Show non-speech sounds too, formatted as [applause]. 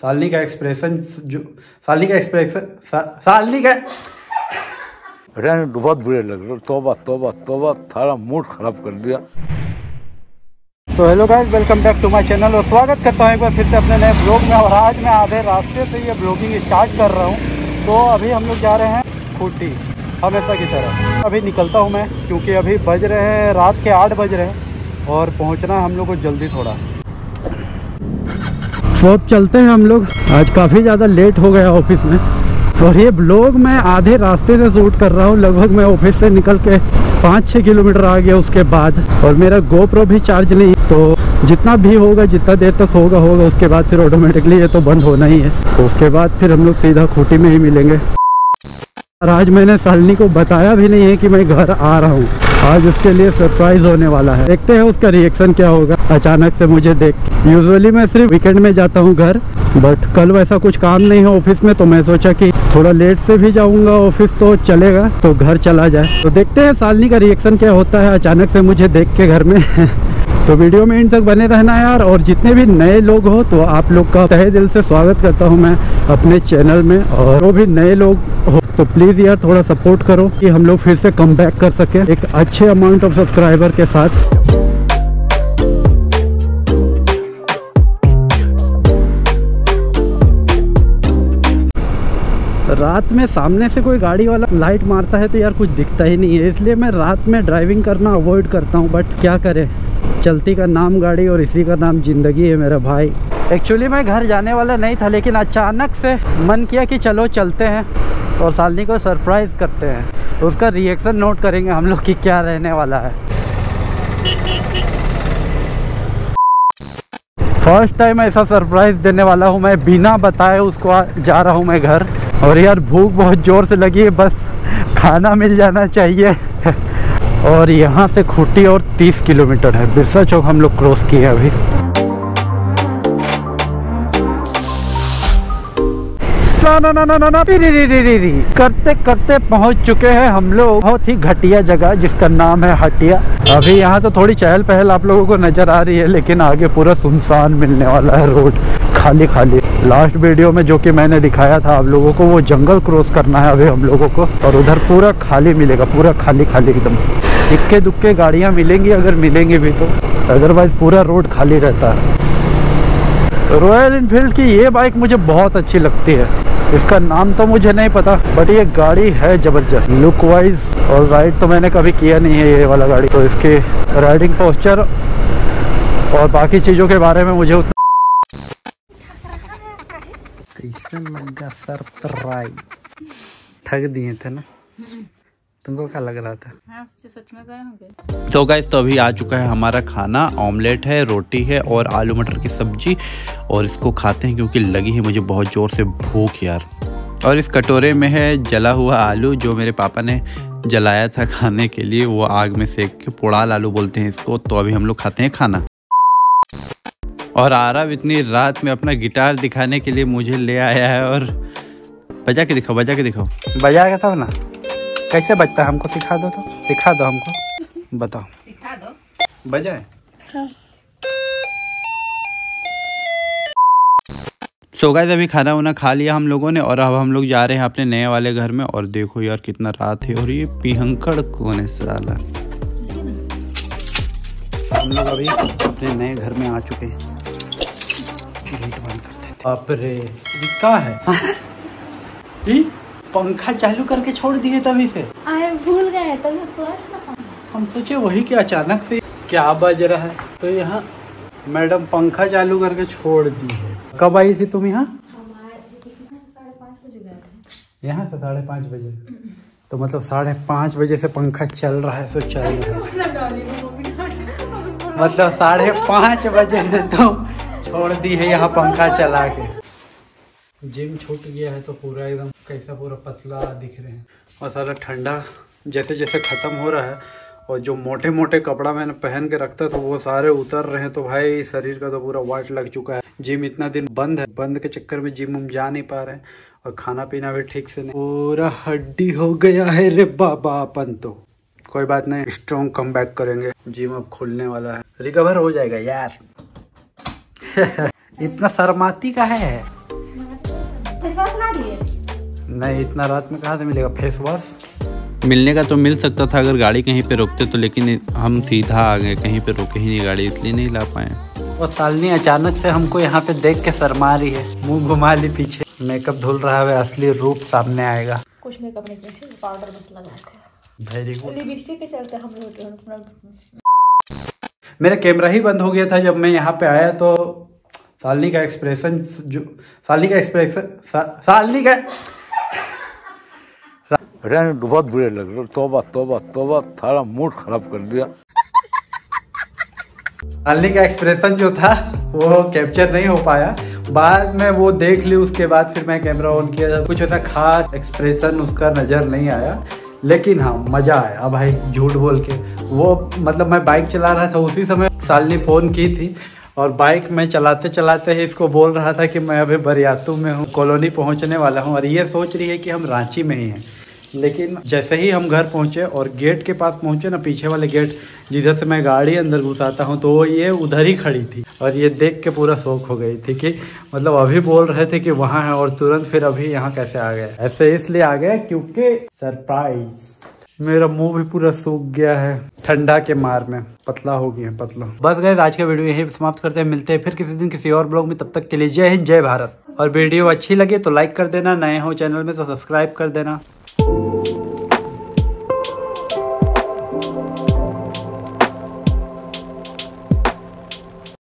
सालनी का एक्सप्रेशन जो सालनी का एक्सप्रेशन सा, सालनी का रहने बहुत बुरे लग रहे। तौबा तौबा तौबा थारा मूड खराब कर दिया। तो hello guys welcome back to my channel और स्वागत करता हूँ एक बार फिर से अपने नए ब्लॉग में और आज मैं आधे रास्ते से ये ब्लॉगिंग स्टार्ट कर रहा हूँ। तो अभी हम लोग जा रहे हैं खूटी हमेशा की तरह। अभी निकलता हूँ मैं क्योंकि अभी बज रहे हैं रात के आठ बज रहे हैं और पहुँचना है हम लोग को जल्दी थोड़ा। सो अब चलते हैं हम लोग। आज काफ़ी ज़्यादा लेट हो गया ऑफ़िस में। और ये ब्लॉग मैं आधे रास्ते से शूट कर रहा हूँ। लगभग मैं ऑफ़िस से निकल के पाँच छः किलोमीटर आ गया उसके बाद। और मेरा गोप्रो भी चार्ज नहीं। तो जितना भी होगा, जितना देर तक होगा होगा। उसके बाद फिर ऑटोमेटिकली ये तो बंद होना ही है। तो उसके बाद फिर हम लोग सीधा खूटी में ही मिलेंगे। और आज मैंने सालनी को बताया भी नहीं है कि मैं घर आ रहा हूँ। आज उसके लिए सरप्राइज़ होने वाला है। देखते हैं उसका रिएक्शन क्या होगा। अचानक से मुझे देख। यूजुअली मैं सिर्फ़ वीकेंड में जाता हूँ घर बट कल वैसा कुछ काम नहीं है ऑफ़िस में तो मैं सोचा कि थोड़ा लेट से भी जाऊँगा ऑफ़िस तो चलेगा तो घर चला जाए। तो देखते हैं सालनी का रिएक्शन क्या होता है। अचानक से मुझे देख के घर में [laughs] तो वीडियो में इन तक बने रहना यार, और जितने भी नए लोग हो तो आप लोग का तहे दिल से स्वागत करता हूँ मैं अपने चैनल में। और जो भी नए लोग हो तो प्लीज़ यार थोड़ा सपोर्ट करो कि हम लोग फिर से कम बैक कर सके एक अच्छे अमाउंट ऑफ़ सब्सक्राइबर के साथ। रात में सामने से कोई गाड़ी वाला लाइट मारता है तो यार कुछ दिखता ही नहीं है, इसलिए मैं रात में ड्राइविंग करना अवॉइड करता हूँ बट क्या करें? चलती का नाम गाड़ी और इसी का नाम ज़िंदगी है मेरा भाई। एक्चुअली मैं घर जाने वाला नहीं था, लेकिन अचानक से मन किया कि चलो चलते हैं और सालनी को सरप्राइज़ करते हैं। उसका रिएक्शन नोट करेंगे हम लोग कि क्या रहने वाला है। फ़र्स्ट टाइम ऐसा सरप्राइज़ देने वाला हूँ मैं, बिना बताए उसको जा रहा हूँ मैं घर। और यार भूख बहुत ज़ोर से लगी है, बस खाना मिल जाना चाहिए। और यहाँ से खूटी और 30 किलोमीटर है। बिरसा चौक हम लोग क्रॉस किए अभी। ना ना ना ना ना, री री री री री। करते करते पहुँच चुके हैं हम लोग। बहुत ही घटिया जगह, जिसका नाम है हटिया। अभी यहाँ तो थोड़ी चहल पहल आप लोगों को नज़र आ रही है, लेकिन आगे पूरा सुनसान मिलने वाला है रोड। खाली खाली लास्ट वीडियो में जो कि मैंने दिखाया था आप लोगों को, वो जंगल क्रॉस करना है अभी हम लोगों को, और उधर पूरा खाली मिलेगा, पूरा खाली खाली एकदम। इक्के दुक्के गाड़ियाँ मिलेंगी, अगर मिलेंगी भी तो। अदरवाइज़ पूरा रोड खाली रहता है। रॉयल इनफील्ड की ये बाइक मुझे बहुत अच्छी लगती है। इसका नाम तो मुझे नहीं पता बट ये गाड़ी है ज़बरदस्त। लुक वाइज और राइड तो मैंने कभी किया नहीं है ये वाला गाड़ी। तो इसके राइडिंग पोस्चर और बाकी चीज़ों के बारे में मुझे कैसा लगा सरप्राइज़ ठग दिए थे ना? तुमको क्या लग रहा था? हाँ सच में गए होंगे। तो गाइस तो अभी आ चुका है हमारा खाना ऑमलेट है रोटी है और आलू मटर की सब्ज़ी और इसको खाते हैं क्योंकि लगी है मुझे बहुत ज़ोर से भूख यार। और इस कटोरे में है जला हुआ आलू जो मेरे पापा ने जलाया था खाने के लिए वो आग में सेक के पोड़ाल आलू बोलते हैं इसको तो अभी हम लोग खाते हैं खाना। और आरव इतनी रात में अपना गिटार दिखाने के लिए मुझे ले आया है और बजा के दिखाओ बजा के दिखाओ। बजा के तब ना। कैसे बजता है? हमको सिखा दो तो। सिखा दो हमको। बताओ। सिखा दो। बजाए सो गाइस अभी खाना वाना खा लिया हम लोगों ने और अब हम लोग जा रहे हैं अपने नए वाले घर में। और देखो यार कितना रात है और ये पिहंकड़ कौन है साला? हम लोग अभी अपने नए घर में आ चुके हैं। गेट बंद कर देते। बाप रे ये क्या है? [laughs] ई पंखा चालू करके छोड़ दिए तभी से। आए भूल गए तभी सोच ना हम सोचे वही कि अचानक से क्या बज रहा है। तो यहाँ मैडम पंखा चालू करके छोड़ दी है। कब आई थी तुम यहाँ? यहाँ से साढ़े पाँच बजे। तो मतलब साढ़े पाँच बजे से पंखा चल रहा है सो चल रहा है। मतलब साढ़े पाँच बजे से तो छोड़ दी है यहाँ पंखा चला के। जिम छूट गया है तो पूरा एकदम कैसा पूरा पतला दिख रहे हैं। और सारा ठंडा जैसे जैसे ख़त्म हो रहा है और जो मोटे मोटे कपड़ा मैंने पहन के रखता था वो सारे उतर रहे हैं। तो भाई शरीर का तो पूरा वाइट लग चुका है। जिम इतना दिन बंद है। बंद के चक्कर में जिम हम जा नहीं पा रहे हैं और खाना पीना भी ठीक से नहीं। पूरा हड्डी हो गया है रे बाबा अपन तो। कोई बात नहीं स्ट्रॉन्ग कम बैक करेंगे। जिम अब खुलने वाला है। रिकवर हो जाएगा यार। इतना शर्माती का है? विश्वास ना नहीं इतना रात में कहाँ से मिलेगा फेस वॉश मिलने का तो मिल सकता था अगर गाड़ी कहीं पे रोकते तो लेकिन हम सीधा आ गए कहीं पे रोके ही नहीं गाड़ी इसलिए नहीं ला पाए। और सालनी अचानक से हमको यहाँ पे देख के शर्मा रही है मुँह घुमा ली पीछे। मेकअप धुल रहा है असली रूप सामने आएगा। कुछ मेकअप नहीं पाउडर बस लगाए वेरी गुड लिपस्टिक के चलते हम लोग मेरा कैमरा ही बंद हो गया था जब मैं यहाँ पे आया तो सालनी का एक्सप्रेशन जो सालनी का एक्सप्रेशन सा, सालनी का बहुत बुरे लग रहे तोबा तोबा तोबा सारा मूड खराब कर दिया। सालनी का एक्सप्रेशन जो था वो कैप्चर नहीं हो पाया। बाद में वो देख ली उसके बाद फिर मैं कैमरा ऑन किया। था कुछ ऐसा खास एक्सप्रेशन उसका नज़र नहीं आया। लेकिन हाँ मज़ा आया भाई झूठ बोल के। वो मतलब मैं बाइक चला रहा था उसी समय सालनी फ़ोन की थी। और बाइक में चलाते चलाते ही इसको बोल रहा था कि मैं अभी बरियातू में हूँ, कॉलोनी पहुँचने वाला हूँ और ये सोच रही है कि हम रांची में ही हैं। लेकिन जैसे ही हम घर पहुँचे और गेट के पास पहुँचे ना, पीछे वाले गेट, जिधर से मैं गाड़ी अंदर घुसाता हूँ तो ये उधर ही खड़ी थी और ये देख के पूरा शौक हो गई थी कि मतलब अभी बोल रहे थे कि वहाँ है और तुरंत फिर अभी यहाँ कैसे आ गए। ऐसे इसलिए आ गए क्योंकि सरप्राइज़ मेरा मुँह भी पूरा सूख गया है। ठंडा के मार में। पतला हो गया, पतला। बस गए आज का वीडियो यही समाप्त करते हैं। मिलते हैं फिर किसी दिन किसी और ब्लॉग में। तब तक के लिए जय हिंद, जय भारत। और वीडियो अच्छी लगे तो लाइक कर देना। नए हो चैनल में तो सब्सक्राइब कर देना।